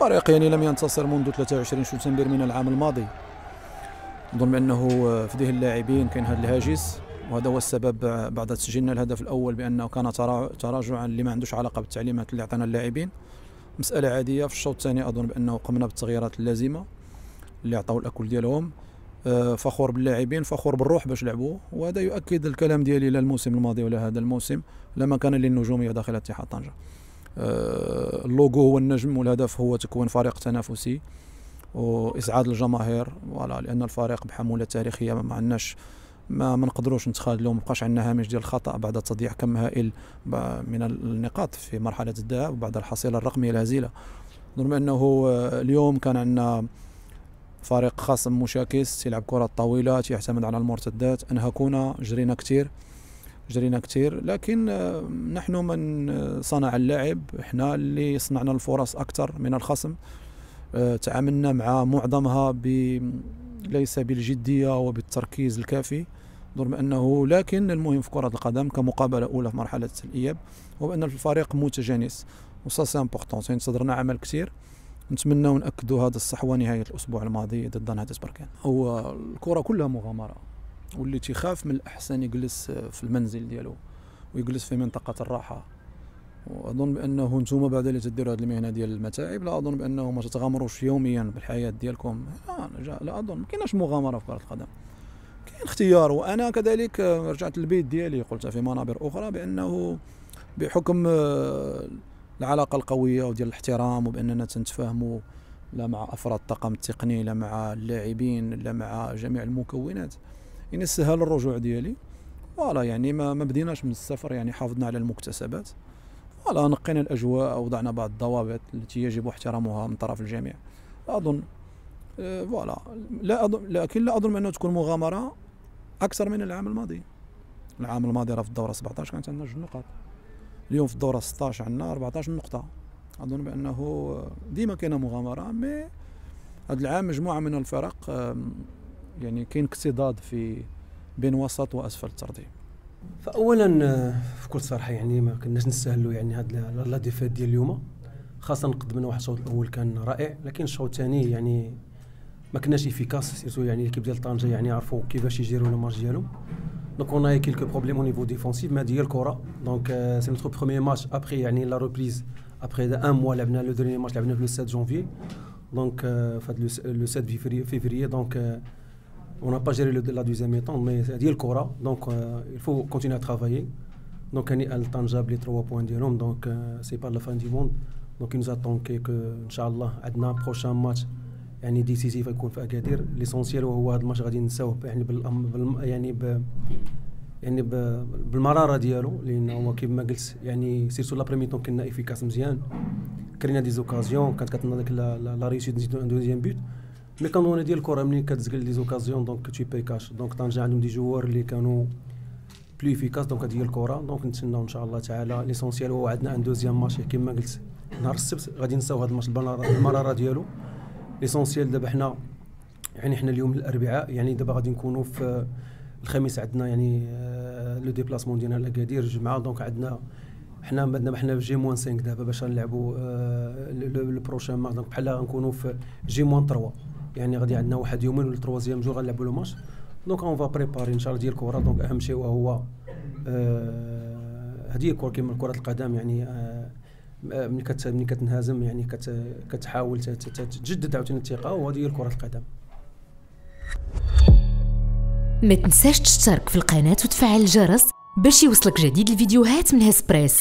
الفريق يعني لم ينتصر منذ 23 شتنبر من العام الماضي. نظن بأنه في ذهن اللاعبين كاين هذا الهاجس وهذا هو السبب بعد تسجيلنا الهدف الأول بانه كان تراجعا اللي ما عندوش علاقة بالتعليمات اللي عطانا اللاعبين. مسألة عادية في الشوط الثاني أظن بأنه قمنا بالتغييرات اللازمة اللي عطاو الأكل ديالهم. فخور باللاعبين فخور بالروح باش لعبوا وهذا يؤكد الكلام ديالي لا الموسم الماضي ولا هذا الموسم لما كان للنجوميه داخل اتحاد طنجة. آه، اللوغو هو النجم والهدف هو تكوين فريق تنافسي وإسعاد الجماهير ولا لأن الفريق بحمولة تاريخية ما عندناش ما ما نقدروش نتخاذلوا ما بقاش عندنا هامش ديال الخطأ بعد تضييع كم هائل من النقاط في مرحلة الذهاب وبعد الحصيلة الرقمية الهزيلة. نظن أنه آه، اليوم كان عندنا فريق خصم مشاكس يلعب كرات طويلة يعتمد على المرتدات. انهكونا جرينا كثير جرينا كثير لكن آه، نحن من صنع اللعب إحنا اللي صنعنا الفرص أكثر من الخصم. آه، تعاملنا مع معظمها ب ليس بالجدية وبالتركيز الكافي. رغم أنه لكن المهم في كرة القدم كمقابلة أولى في مرحلة الإياب هو ان الفريق متجانس. و ça c'est important سينتظرنا عمل كثير نتمنى ونأكدوا هذا الصحوه نهايه الأسبوع الماضي ضد نهضه بركان هو الكرة كلها مغامرة واللي تيخاف من الأحسن يجلس في المنزل ديالو ويجلس في منطقة الراحة. وأظن بأنه أنتم بعد اللي تديروا هذه المهنة ديال المتاعب لا أظن بانه ما تتغامروش يوميا بالحياة ديالكم. لا, لا أظن. ما كايناش مغامرة في كرة القدم. كاين اختيار وأنا كذلك رجعت للبيت ديالي قلت في منابر أخرى بأنه بحكم العلاقة القوية وديال الاحترام وبأننا تنتفاهموا لا مع أفراد الطاقم التقني لا مع اللاعبين لا مع جميع المكونات. يعني سهل الرجوع ديالي. voilà يعني ما, ما بديناش من الصفر يعني حافظنا على المكتسبات. voilà نقينا الأجواء وضعنا بعض الضوابط التي يجب احترامها من طرف الجميع. أظن آه، voilà. لا أظن لكن لا أظن انه تكون مغامرة أكثر من العام الماضي. العام الماضي راه في الدورة 17 كانت عندنا جوج نقاط. اليوم في الدورة 16 عندنا 14 نقطة. أظن بأنه ديما كاينة مغامرة mais هذا العام مجموعة من الفرق يعني كاين اكتظاظ في بين وسط وأسفل الترتيب. voilà آه، في كل صراحة يعني ما كناش نستاهلوا يعني هاد la défaite ديال اليوم. خاصة قدمنا واحد الشوط الأول كان رائع لكن الشوط الثاني يعني ما كناش efficaces surtout يعني l'équipe ديال طنجة يعني عرفوا كيفاش يجيروا الماتش ديالهم Donc on a eu quelques problèmes au niveau défensif, mais الكرة. Donc euh, c'est notre premier match après يعني, la reprise. Après un mois, le dernier match le 7 janvier. Donc euh, le, 7 février. Donc euh, on n'a pas géré le, la deuxième étant, mais c'est le Cora. Donc il faut continuer à travailler. Donc on est tangible les trois points de Rome. Donc c'est pas la fin du monde. Donc il nous attend que, que Inch'Allah, prochain match. يعني ديسيسيف يكون في اكادير ليسونسيال وهو هذا الماتش غادي نساوه يعني بال يعني ب يعني بالمرارة ديالو لأن هو كيف ما قلت يعني surtout la première mi-temps كنا efficaces مزيان. كرينا des occasions كانت خصتنا ديك la réussite نزيدو un deuxième but mais قانون ديال الكره ملي كتزقل des occasions donc tu payes cash donc طنجة عندهم des joueurs اللي كانوا plus efficaces donc هذه هي الكره donc نتسناو ان شاء الله تعالى l'essentiel هو عندنا un deuxième match كيما قلت نهار السبت غادي نساو هذا الماتش المراره ديالو l'essentiel دابا حنا يعني حنا اليوم الأربعاء يعني دابا غادي نكونوا في الخميس عندنا يعني le déplacement ديالنا لاكادير الجمعه donc عندنا حنا مادنا حنا في J moins 5 دابا باش نلعبوا le prochain match donc بحال غنكونوا في J moins 3 يعني غادي عندنا واحد يومين ولا troisième jour غنلعبوا le match donc on va préparer إن شاء الله ديال الكرة. donc أهم شيء وهو هذه هي الكرة كيما كره القدم يعني آه ملي كت ملي كتنهزم يعني كت كتحاول تجدد عاوتاني الثقة وهذه هي كرة القدم. ما تنساش تشترك في القناة وتفعل الجرس باش يوصلك جديد الفيديوهات من هسبريس.